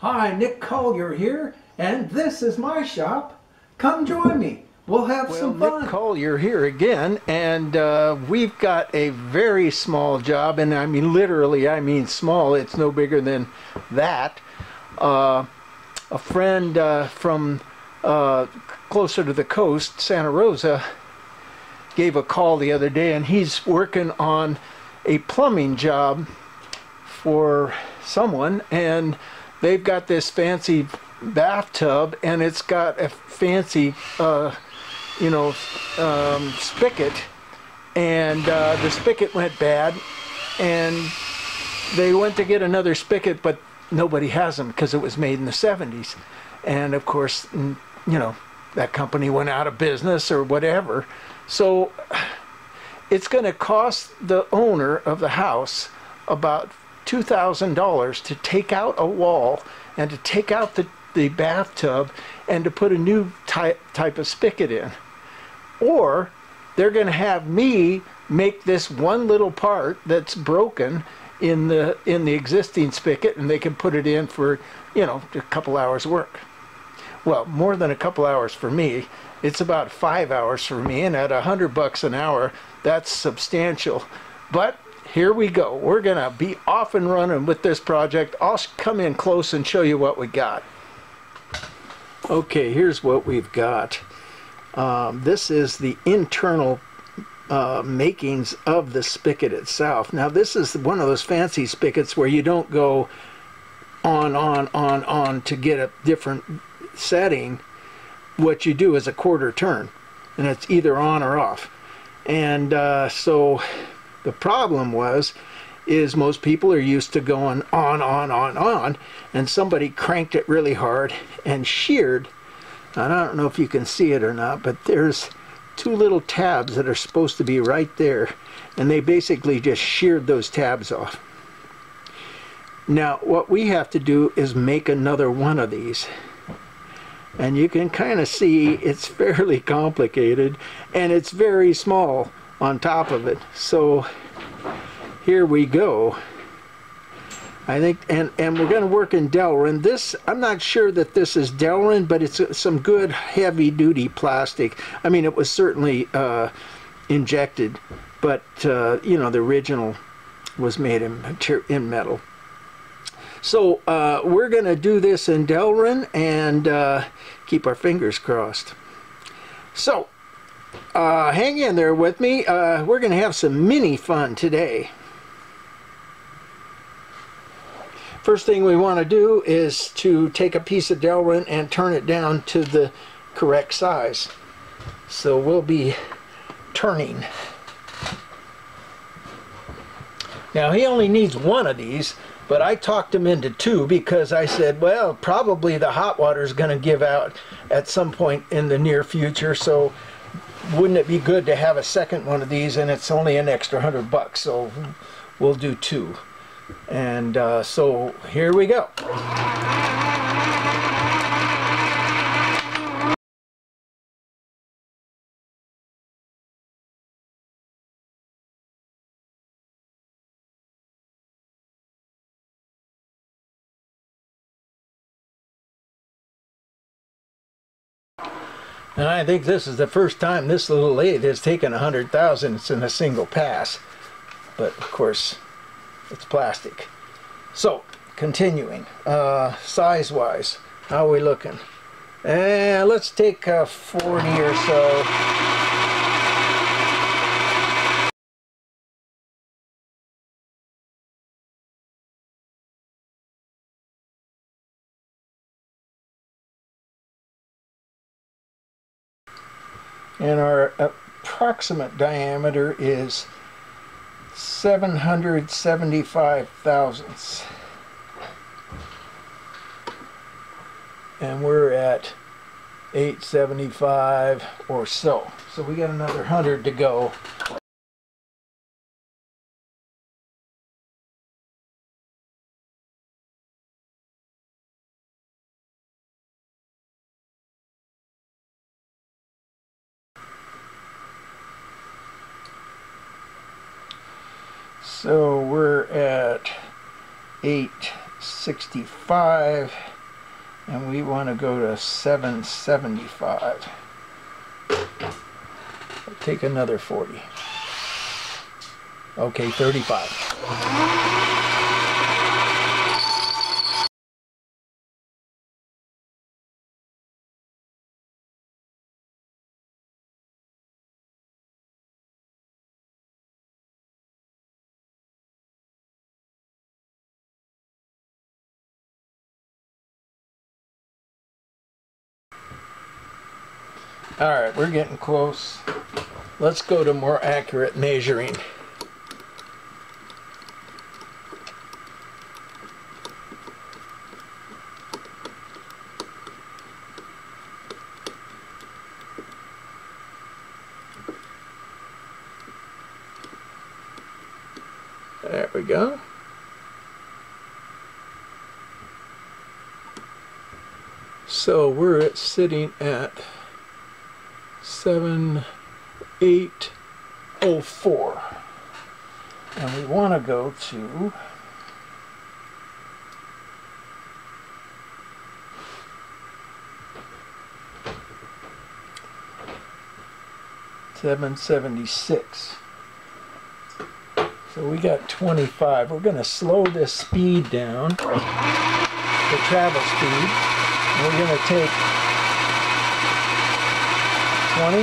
Hi, Nik Colyer here, and this is my shop. Come join me. We'll have Well, some fun. Nik. Colyer here again, and uh, we've got a very small job, and I mean literally, I mean small. It's no bigger than that. Uh, a friend uh, from uh, closer to the coast, Santa Rosa, gave a call the other day, and he's working on a plumbing job for someone, and they've got this fancy bathtub, and it's got a fancy, uh, you know, um, spigot, and uh, the spigot went bad, and they went to get another spigot, but nobody has them because it was made in the 70s, and of course, you know, that company went out of business or whatever, so it's going to cost the owner of the house about $2,000 to take out a wall and to take out the, the bathtub and to put a new type, type of spigot in. Or they're going to have me make this one little part that's broken in the in the existing spigot and they can put it in for, you know, a couple hours work. Well, more than a couple hours for me. It's about five hours for me, and at a hundred bucks an hour, that's substantial. But here we go. We're gonna be off and running with this project. I'll come in close and show you what we got. Okay, here's what we've got. Um, this is the internal uh, makings of the spigot itself. Now, this is one of those fancy spigots where you don't go on, on, on, on to get a different setting. What you do is a quarter turn, and it's either on or off. And uh, so the problem was, is most people are used to going on, on, on, on, and somebody cranked it really hard and sheared. And I don't know if you can see it or not, but there's two little tabs that are supposed to be right there, and they basically just sheared those tabs off. Now, what we have to do is make another one of these. And you can kind of see it's fairly complicated, and it's very small on top of it. So here we go. I think, and, and we're going to work in Delrin. This, I'm not sure that this is Delrin, but it's uh, some good heavy duty plastic. I mean, it was certainly uh, injected, but, uh, you know, the original was made in, in metal. So uh, we're going to do this in Delrin and uh, keep our fingers crossed. So uh, hang in there with me. Uh, we're going to have some mini fun today. First thing we want to do is to take a piece of Delrin and turn it down to the correct size. So we'll be turning. Now he only needs one of these, but I talked him into two because I said, well, probably the hot water is going to give out at some point in the near future, so wouldn't it be good to have a second one of these and it's only an extra hundred bucks, so we'll do two. And uh, so here we go. And I think this is the first time this little lathe has taken a hundred in a single pass. But of course, it's plastic. So, continuing, uh, size-wise, how are we looking? Uh, let's take uh, 40 or so. And our approximate diameter is 775 thousandths. And we're at 875 or so. So we got another 100 to go. So we're at 8 765 and we want to go to 775. Take another 40. Okay, 35. All right, we're getting close. Let's go to more accurate measuring. There we go. So we're sitting at seven eight oh four. And we want to go to seven seventy six so we got 25 we're going to slow this speed down the travel speed. We're going to take 20.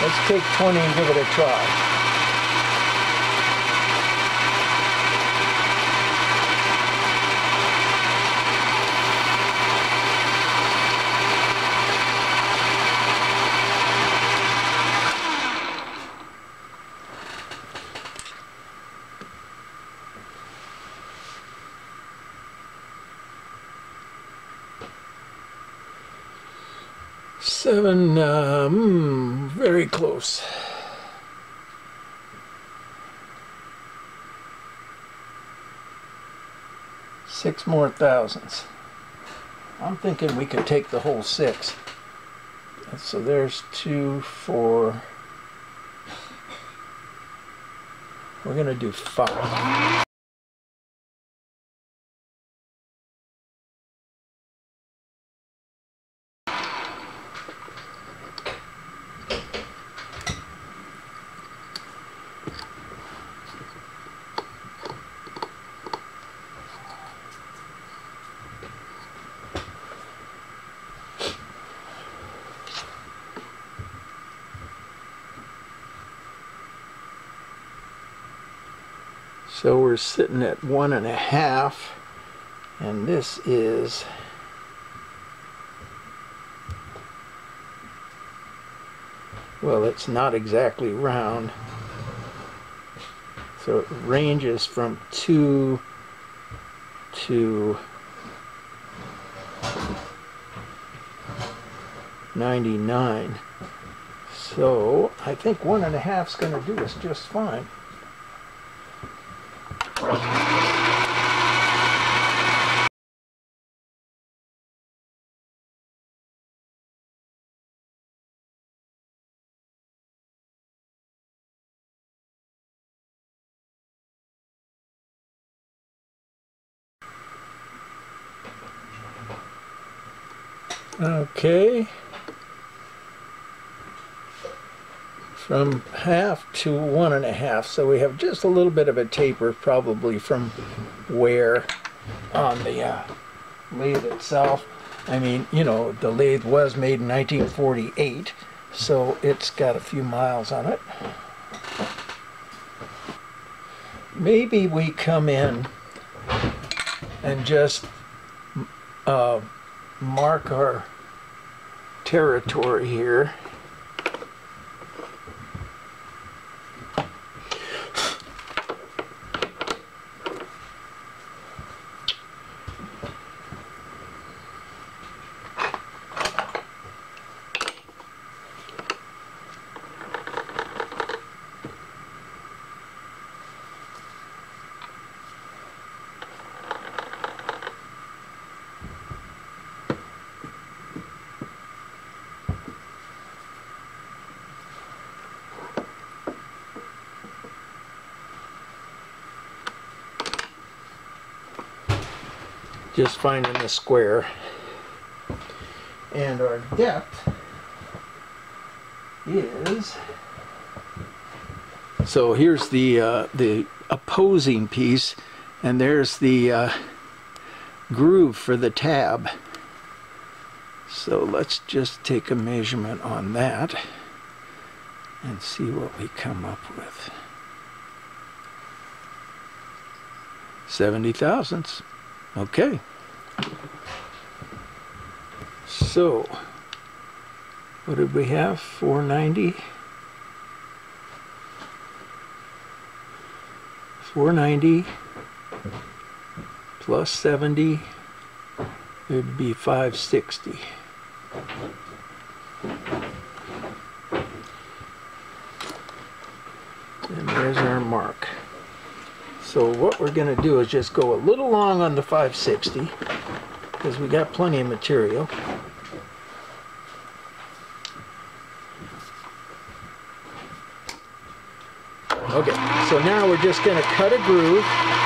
Let's take 20 and give it a try. Um, very close. Six more thousands. I'm thinking we could take the whole six. So there's two, four. We're going to do five. We're sitting at one and a half, and this is well, it's not exactly round. So it ranges from two to 99. So I think one and a half is going to do us just fine. Okay. From half to one and a half, so we have just a little bit of a taper probably from wear on the uh, lathe itself. I mean, you know, the lathe was made in 1948, so it's got a few miles on it. Maybe we come in and just uh, mark our territory here. Just finding the square. And our depth is so here's the uh, the opposing piece and there's the uh, groove for the tab. So let's just take a measurement on that and see what we come up with. 70 thousandths okay. So what did we have? 490 490 plus 70 it would be 560 and there's our mark so what we're going to do is just go a little long on the 560 because we got plenty of material Okay, so now we're just going to cut a groove.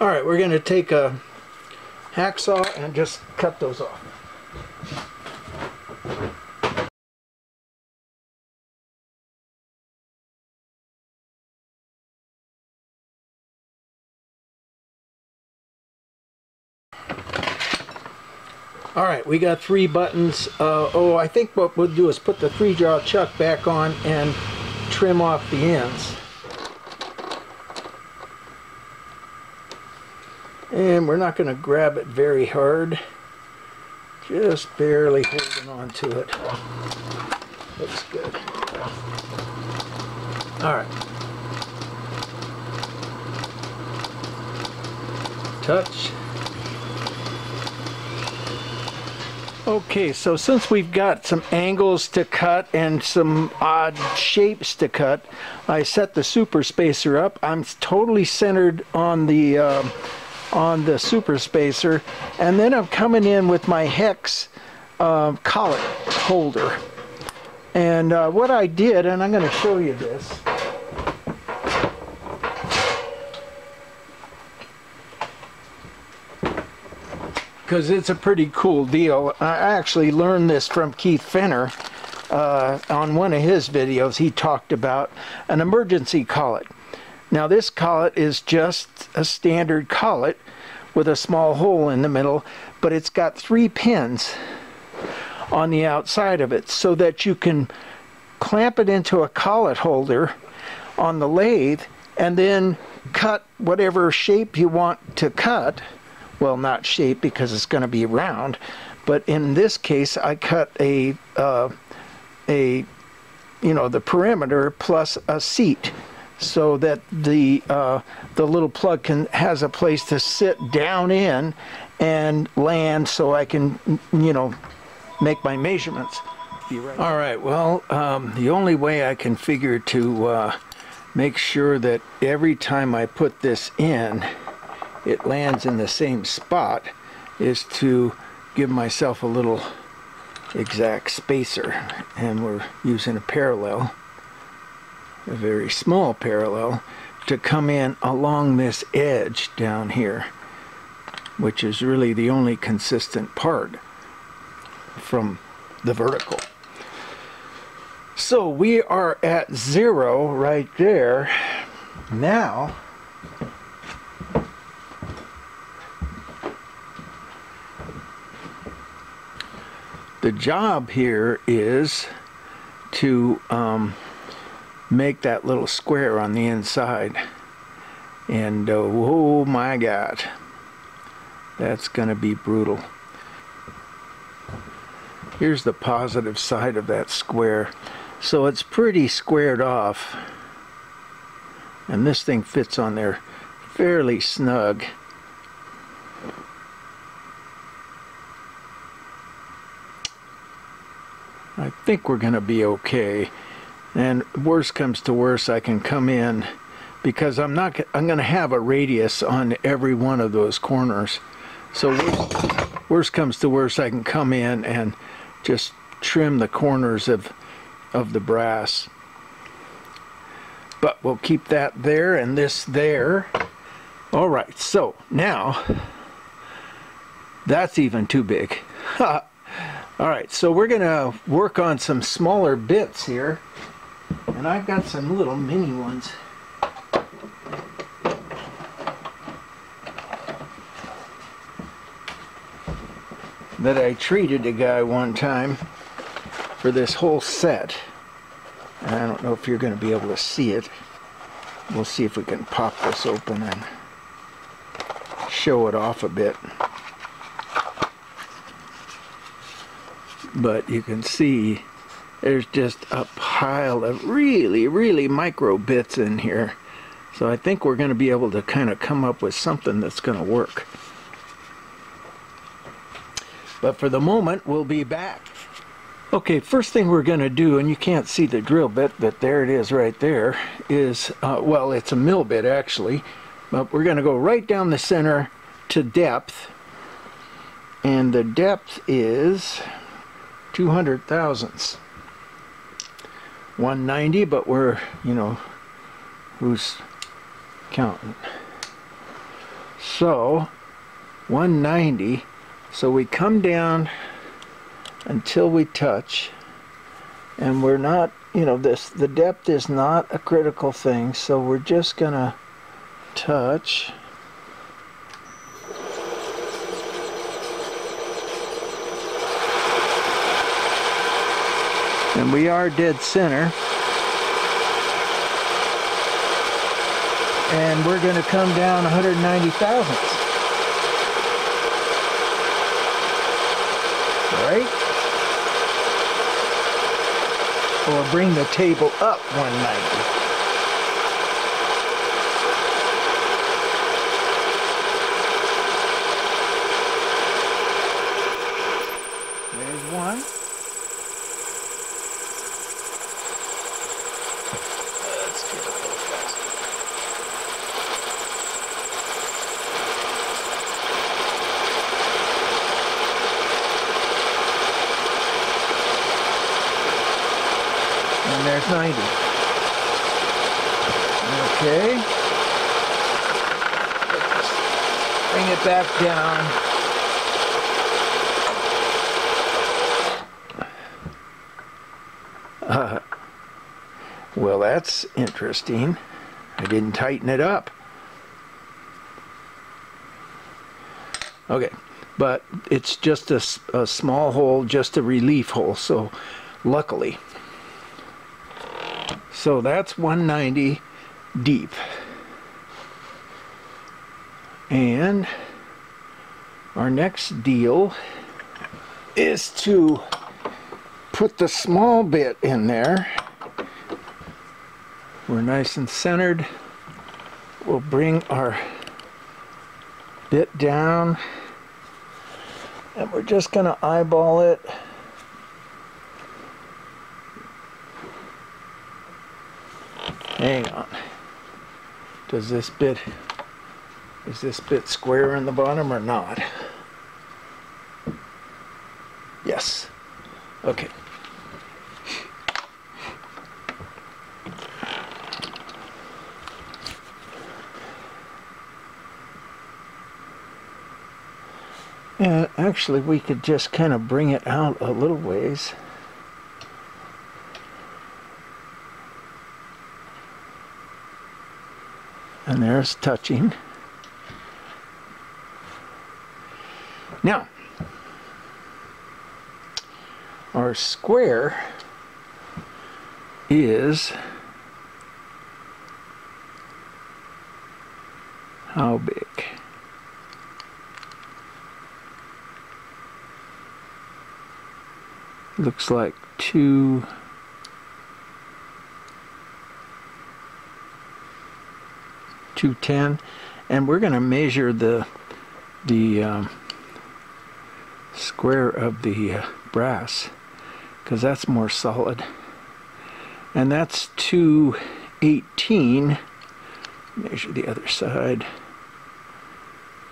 All right, we're going to take a hacksaw and just cut those off. All right, we got three buttons. Uh, oh, I think what we'll do is put the three-jaw chuck back on and trim off the ends. And we're not going to grab it very hard. Just barely holding on to it. Looks good. All right. Touch. Okay, so since we've got some angles to cut and some odd shapes to cut, I set the super spacer up. I'm totally centered on the uh, on the super spacer, and then I'm coming in with my hex uh, collet holder. And uh, what I did, and I'm going to show you this. because it's a pretty cool deal. I actually learned this from Keith Fenner. Uh, on one of his videos, he talked about an emergency collet. Now, this collet is just a standard collet with a small hole in the middle, but it's got three pins on the outside of it so that you can clamp it into a collet holder on the lathe and then cut whatever shape you want to cut. Well not shape because it's going to be round but in this case I cut a uh, a you know the perimeter plus a seat so that the uh, the little plug can has a place to sit down in and land so I can you know make my measurements. All right well um, the only way I can figure to uh, make sure that every time I put this in it lands in the same spot is to give myself a little exact spacer. And we're using a parallel a very small parallel to come in along this edge down here which is really the only consistent part from the vertical. So we are at zero right there. Now the job here is to um, make that little square on the inside and uh, oh my god that's gonna be brutal here's the positive side of that square. So it's pretty squared off. And this thing fits on there fairly snug. I think we're going to be okay. And worst comes to worst, I can come in because I'm not I'm going to have a radius on every one of those corners. So worst, worst comes to worst, I can come in and just trim the corners of of the brass. But we'll keep that there and this there. All right, so now that's even too big. All right, so we're gonna work on some smaller bits here. And I've got some little mini ones. that I treated a guy one time for this whole set. And I don't know if you're going to be able to see it. We'll see if we can pop this open and show it off a bit. But you can see there's just a pile of really, really micro bits in here. So I think we're going to be able to kind of come up with something that's going to work. But for the moment, we'll be back. Okay, first thing we're going to do, and you can't see the drill bit, but there it is right there, is, uh, well, it's a mill bit actually, but we're going to go right down the center to depth. And the depth is 200 thousandths. 190, but we're, you know, who's counting? So, 190 so we come down until we touch and we're not, you know, this the depth is not a critical thing, so we're just gonna touch and we are dead center and we're going to come down 190 thousandths right? Or bring the table up 190. there's 90. Okay. Bring it back down. Uh, well, that's interesting. I didn't tighten it up. Okay, but it's just a, a small hole, just a relief hole, so luckily so that's 190 deep. And our next deal is to put the small bit in there. We're nice and centered. We'll bring our bit down and we're just going to eyeball it Hang on. Does this bit, is this bit square in the bottom or not? Yes. Okay. And actually we could just kind of bring it out a little ways. and there's touching. Now, our square is how big? looks like two two ten and we're going to measure the the um, square of the uh, brass because that's more solid. And that's 218 measure the other side.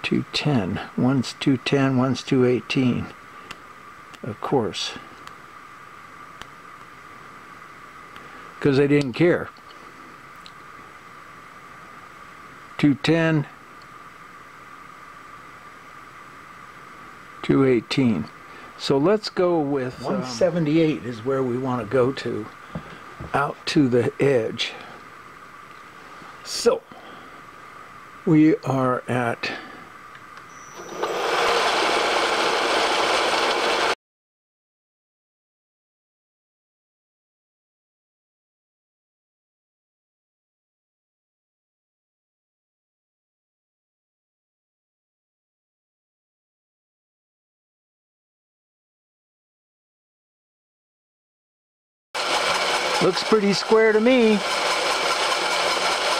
210 one's 210 one's 218 of course. Because they didn't care. 210 218 so let's go with um, 178 is where we want to go to out to the edge. So we are at Looks pretty square to me.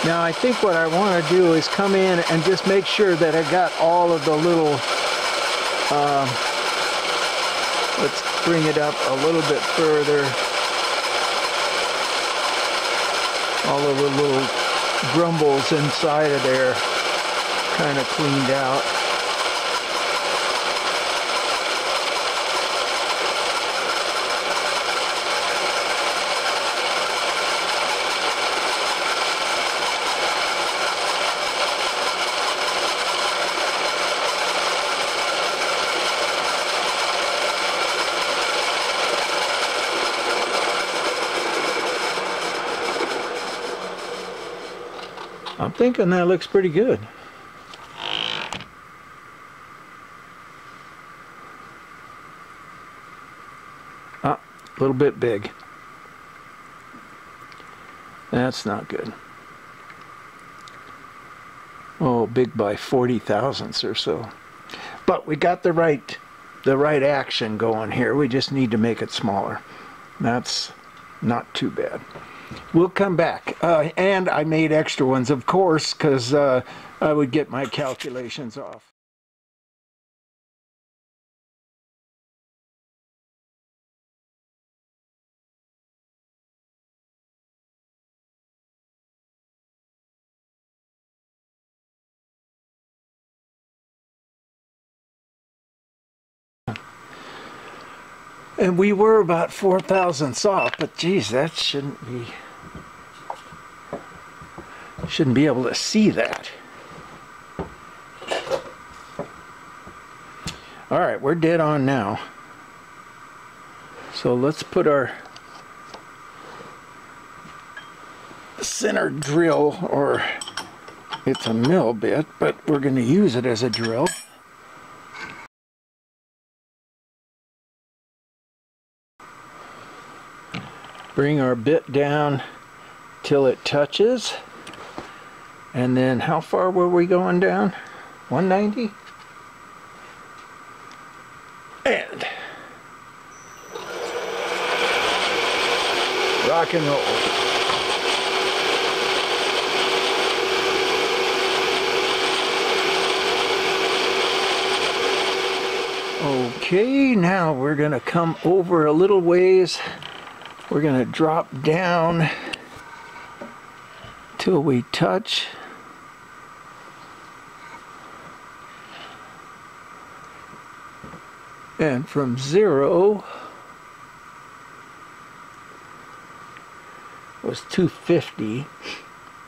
Now I think what I want to do is come in and just make sure that I got all of the little, um, let's bring it up a little bit further. All of the little grumbles inside of there kind of cleaned out. Thinking that looks pretty good. Ah, a little bit big. That's not good. Oh, big by 40 thousandths or so. But we got the right the right action going here. We just need to make it smaller. That's not too bad. We'll come back. Uh, and I made extra ones, of course, because uh, I would get my calculations off. And we were about four thousandths off, but geez, that shouldn't be shouldn't be able to see that. All right, we're dead on now. So let's put our center drill, or it's a mill bit, but we're going to use it as a drill. Bring our bit down till it touches. And then how far were we going down? 190? And rock and roll. Okay, now we're going to come over a little ways. We're going to drop down till we touch. And from zero was 250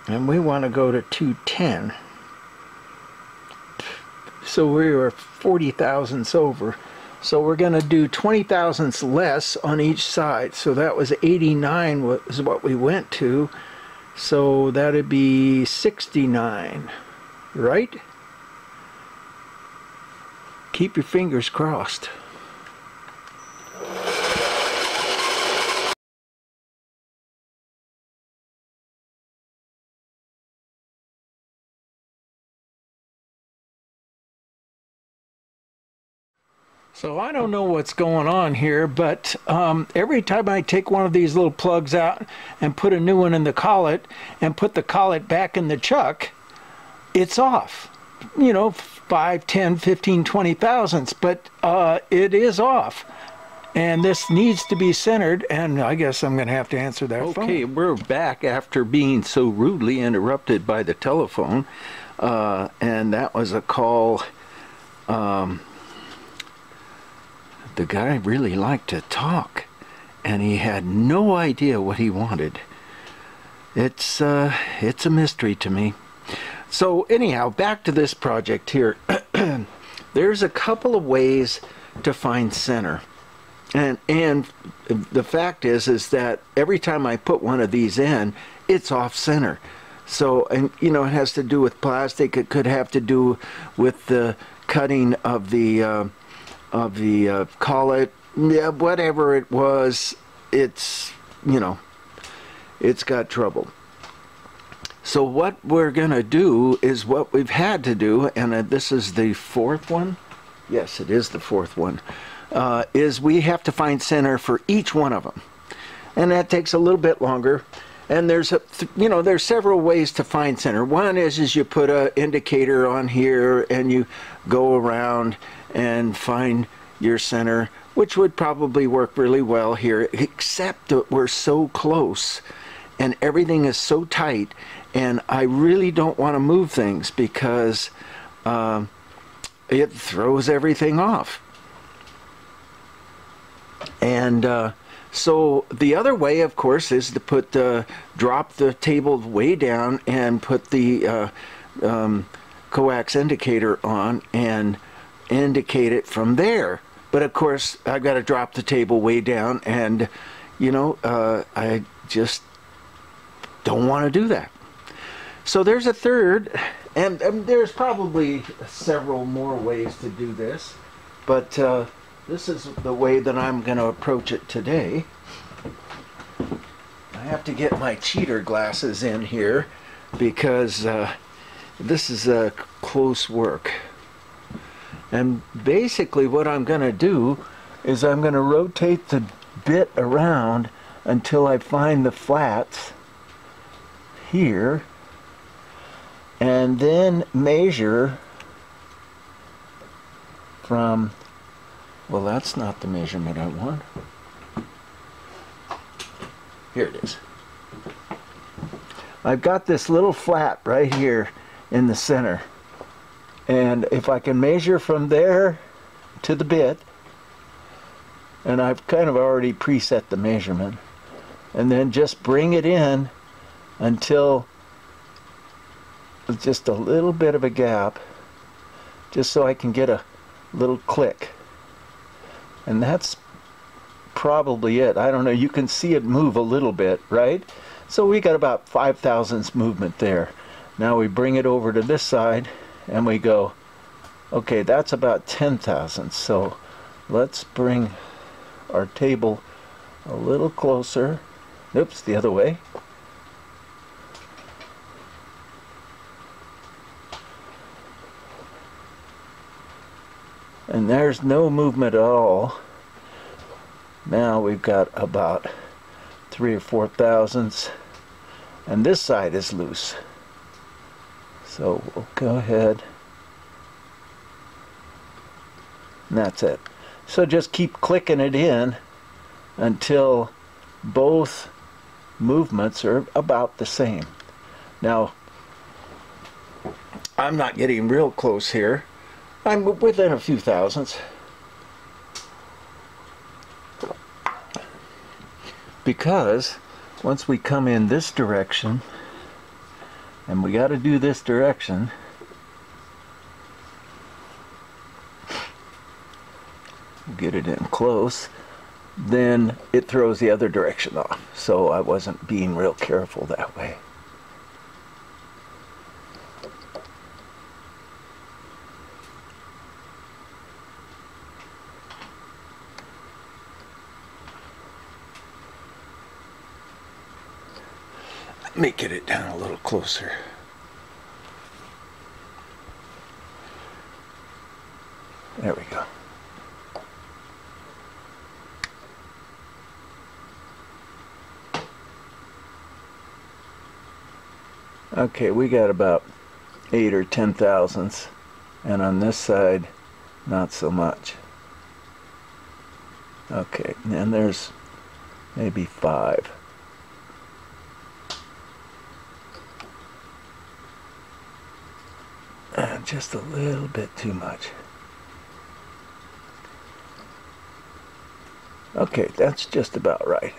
and we want to go to 210 so we were 40 thousandths over. So we're going to do 20 thousandths less on each side. So that was 89 was what we went to. So that'd be 69 right? Keep your fingers crossed So I don't know what's going on here, but um, every time I take one of these little plugs out and put a new one in the collet and put the collet back in the chuck, it's off. You know, 5, 10, 15, 20 thousandths, but uh, it is off. And this needs to be centered, and I guess I'm going to have to answer that phone. Okay, we're back after being so rudely interrupted by the telephone. Uh, and that was a call. Um, the guy really liked to talk, and he had no idea what he wanted. It's uh, it's a mystery to me. So anyhow, back to this project here. There's a couple of ways to find center. And and the fact is is that every time I put one of these in, it's off center. So and you know it has to do with plastic. It could have to do with the cutting of the uh, of the uh, collet. Yeah, whatever it was, it's you know it's got trouble. So what we're gonna do is what we've had to do, and uh, this is the fourth one. Yes, it is the fourth one uh, is we have to find center for each one of them. And that takes a little bit longer. And there's a, you know, there's several ways to find center. One is, is you put a indicator on here and you go around and find your center, which would probably work really well here, except that we're so close and everything is so tight and I really don't want to move things because um, it throws everything off. And uh, so the other way, of course, is to put the drop the table way down and put the uh, um, coax indicator on and indicate it from there. But of course, I've got to drop the table way down, and you know, uh, I just don't want to do that. So there's a third, and, and, there's probably several more ways to do this, but uh, this is the way that I'm going to approach it today. I have to get my cheater glasses in here because uh, this is a close work. And basically what I'm going to do is I'm going to rotate the bit around until I find the flats here and then measure from well, that's not the measurement I want. Here it is. I've got this little flat right here in the center. And if I can measure from there to the bit, and I've kind of already preset the measurement, and then just bring it in until just a little bit of a gap, just so I can get a little click. And that's probably it. I don't know. You can see it move a little bit right? So we got about five thousandths movement there. Now we bring it over to this side and we go okay that's about ten thousandths so let's bring our table a little closer. Oops the other way. And there's no movement at all. Now we've got about three or four thousandths. And this side is loose so we'll go ahead. And that's it. So just keep clicking it in until both movements are about the same. Now I'm not getting real close here. I'm within a few thousandths. Because once we come in this direction, and we got to do this direction, get it in close, then it throws the other direction off. So I wasn't being real careful that way. Let me get it down a little closer. There we go. Okay, we got about eight or ten thousandths, and on this side, not so much. Okay, and there's maybe five. Just a little bit too much. Okay, that's just about right.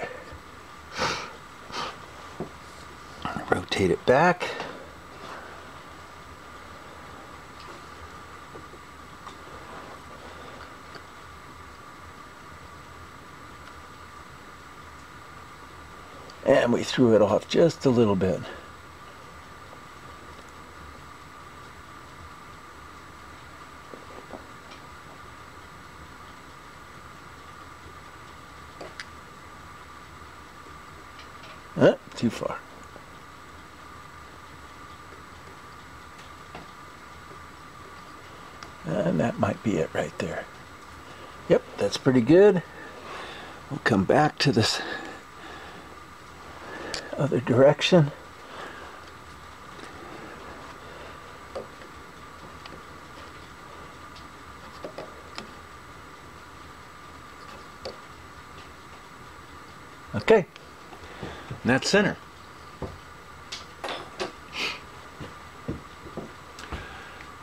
Rotate it back. And we threw it off just a little bit. Uh, too far. And that might be it right there. Yep, that's pretty good. We'll come back to this other direction. Okay, and that's center.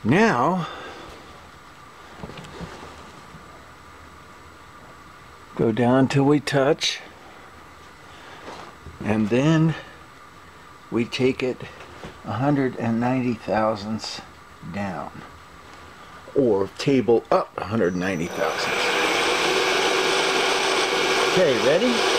Now, go down till we touch, and then we take it 190 thousandths down, or table up 190 thousandths. Okay, ready?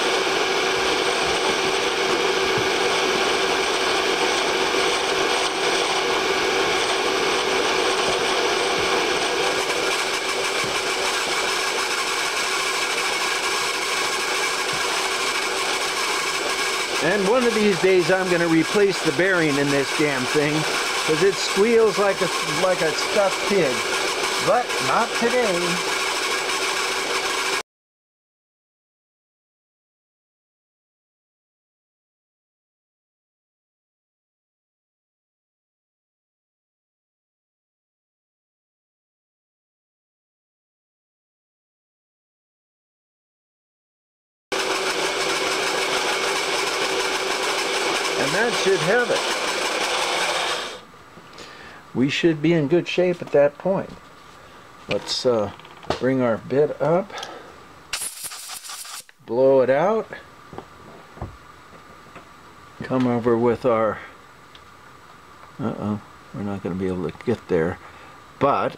And one of these days I'm going to replace the bearing in this damn thing because it squeals like a like a stuffed pig. But not today. And that should have it. We should be in good shape at that point. Let's uh, bring our bit up, blow it out, come over with our, uh-oh, we're not going to be able to get there, but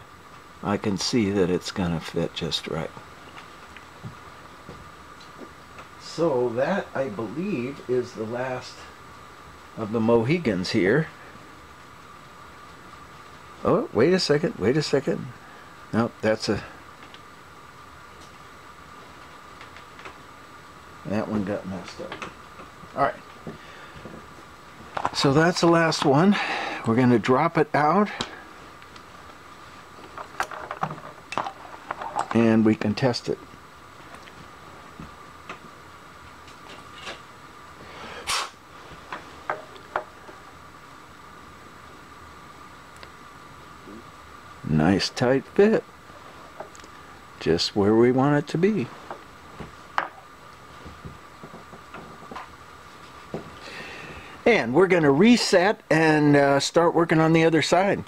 I can see that it's going to fit just right. So that, I believe, is the last of the Mohicans here. Oh, wait a second, wait a second. Nope, that's a... That one got messed up. Alright. So that's the last one. We're going to drop it out. And we can test it. Nice tight fit. Just where we want it to be. And we're going to reset and uh, start working on the other side.